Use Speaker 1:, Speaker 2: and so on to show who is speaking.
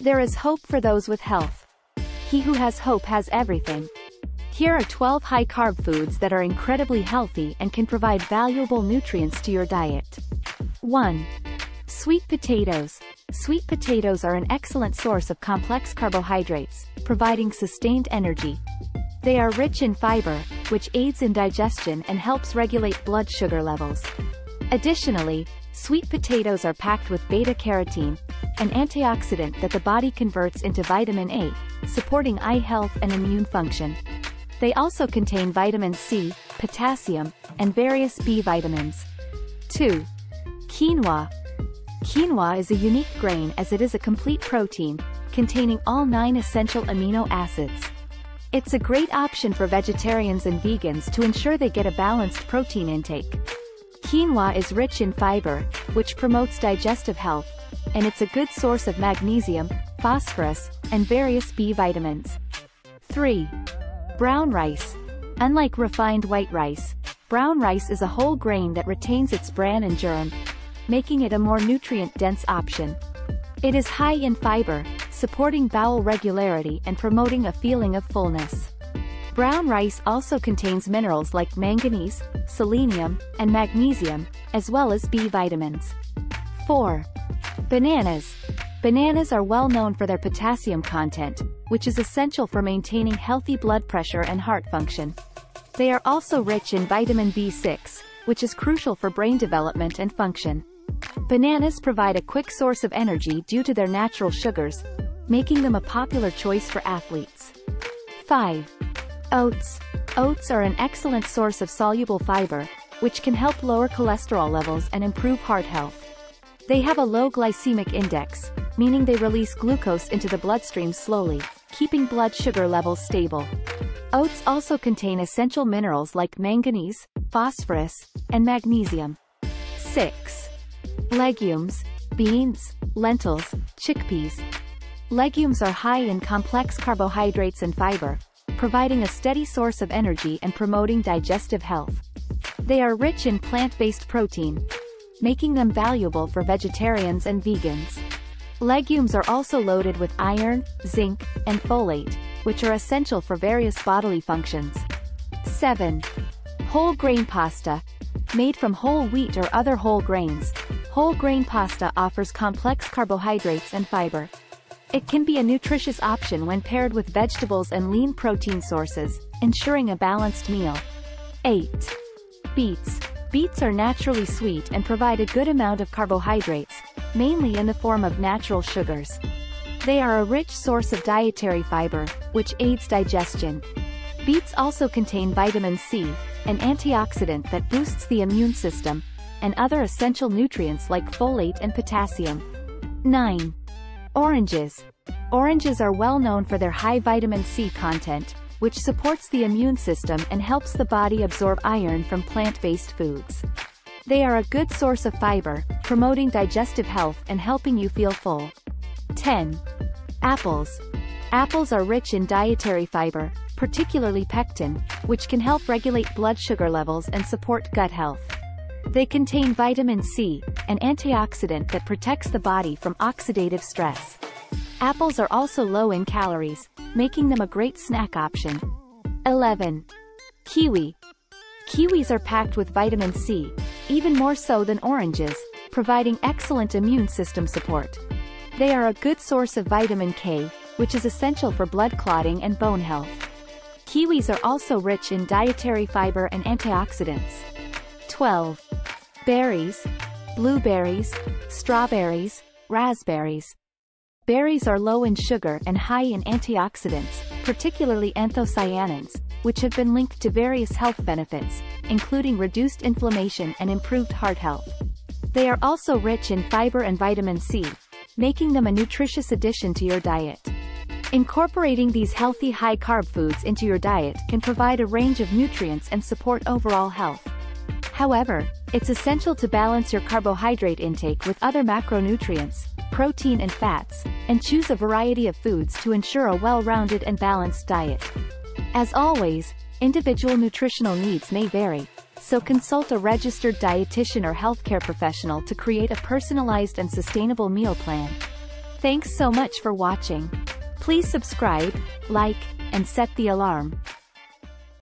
Speaker 1: There is hope for those with health. He who has hope has everything. Here are 12 high-carb foods that are incredibly healthy and can provide valuable nutrients to your diet. 1. Sweet potatoes. Sweet potatoes are an excellent source of complex carbohydrates, providing sustained energy. They are rich in fiber, which aids in digestion and helps regulate blood sugar levels. Additionally, sweet potatoes are packed with beta-carotene, an antioxidant that the body converts into vitamin A, supporting eye health and immune function. They also contain vitamin C, potassium, and various B vitamins. 2. Quinoa. Quinoa is a unique grain as it is a complete protein, containing all nine essential amino acids. It's a great option for vegetarians and vegans to ensure they get a balanced protein intake. Quinoa is rich in fiber, which promotes digestive health, and it's a good source of magnesium, phosphorus, and various B vitamins. 3. Brown rice. Unlike refined white rice, brown rice is a whole grain that retains its bran and germ, making it a more nutrient-dense option. It is high in fiber, supporting bowel regularity and promoting a feeling of fullness. Brown rice also contains minerals like manganese, selenium, and magnesium, as well as B vitamins. 4. Bananas. Bananas are well known for their potassium content, which is essential for maintaining healthy blood pressure and heart function. They are also rich in vitamin B6, which is crucial for brain development and function. Bananas provide a quick source of energy due to their natural sugars, making them a popular choice for athletes. 5. Oats. Oats are an excellent source of soluble fiber, which can help lower cholesterol levels and improve heart health. They have a low glycemic index, meaning they release glucose into the bloodstream slowly, keeping blood sugar levels stable. Oats also contain essential minerals like manganese, phosphorus, and magnesium. 6. Legumes, beans, lentils, chickpeas. Legumes are high in complex carbohydrates and fiber, providing a steady source of energy and promoting digestive health. They are rich in plant-based protein, making them valuable for vegetarians and vegans. Legumes are also loaded with iron, zinc, and folate, which are essential for various bodily functions. 7. Whole grain pasta. Made from whole wheat or other whole grains, whole grain pasta offers complex carbohydrates and fiber. It can be a nutritious option when paired with vegetables and lean protein sources, ensuring a balanced meal. 8. Beets. Beets are naturally sweet and provide a good amount of carbohydrates, mainly in the form of natural sugars. They are a rich source of dietary fiber, which aids digestion. Beets also contain vitamin C, an antioxidant that boosts the immune system, and other essential nutrients like folate and potassium. 9. Oranges. Oranges are well known for their high vitamin C content, which supports the immune system and helps the body absorb iron from plant-based foods. They are a good source of fiber, promoting digestive health and helping you feel full. 10. Apples. Apples are rich in dietary fiber, particularly pectin, which can help regulate blood sugar levels and support gut health. They contain vitamin C, an antioxidant that protects the body from oxidative stress. Apples are also low in calories, making them a great snack option. 11. Kiwi. Kiwis are packed with vitamin C, even more so than oranges, providing excellent immune system support. They are a good source of vitamin K, which is essential for blood clotting and bone health. Kiwis are also rich in dietary fiber and antioxidants. 12. Berries. Blueberries, strawberries, raspberries, Berries are low in sugar and high in antioxidants, particularly anthocyanins, which have been linked to various health benefits, including reduced inflammation and improved heart health. They are also rich in fiber and vitamin C, making them a nutritious addition to your diet. Incorporating these healthy high-carb foods into your diet can provide a range of nutrients and support overall health. However, it's essential to balance your carbohydrate intake with other macronutrients, protein and fats, and choose a variety of foods to ensure a well-rounded and balanced diet. As always, individual nutritional needs may vary, so consult a registered dietitian or healthcare professional to create a personalized and sustainable meal plan. Thanks so much for watching. Please subscribe, like, and set the alarm.